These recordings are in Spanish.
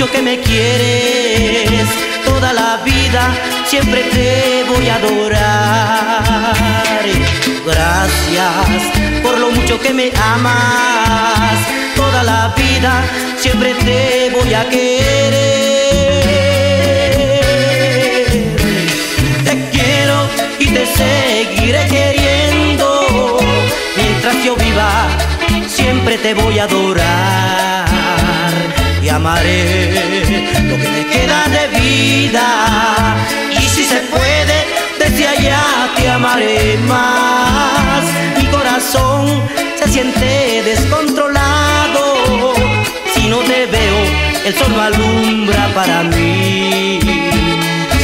mucho que me quieres, toda la vida siempre te voy a adorar. Gracias por lo mucho que me amas, toda la vida siempre te voy a querer. Te quiero y te seguiré queriendo, mientras yo viva siempre te voy a adorar amaré lo que me queda de vida. Y si se puede desde allá te amaré más. Mi corazón se siente descontrolado. Si no te veo el sol no alumbra para mí.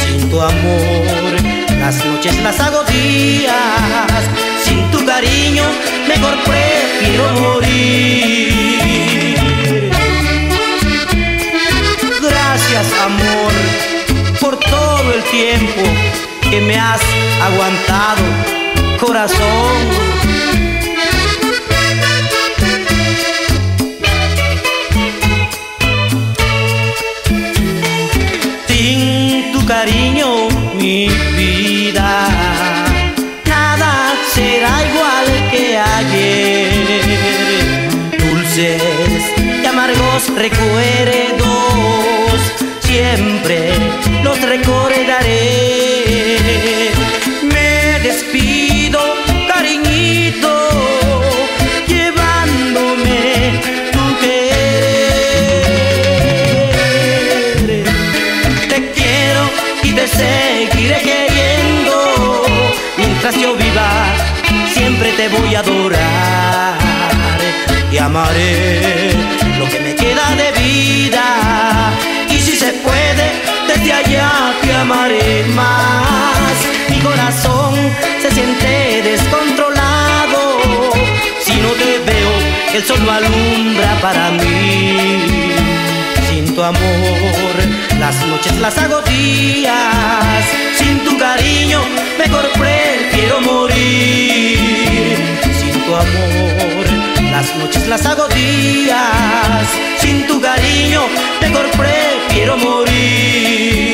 Sin tu amor las noches las hago días. Sin tu cariño mejor prefiero morir Amor por todo el tiempo que me has aguantado, corazón. Sin tu cariño, mi vida, nada será igual que ayer. Dulces y amargos recuerdos, siempre los recordaré. Me despido, cariñito, llevándome tu querer. Te quiero y te seguiré queriendo. Mientras yo viva, siempre te voy a adorar y amaré lo que me queda de vida. amaré más. Mi corazón se siente descontrolado. Si no te veo, el sol no alumbra para mí. Sin tu amor, las noches las hago días. Sin tu cariño, mejor prefiero morir. Sin tu amor, las noches las hago días. Sin tu cariño, mejor prefiero morir.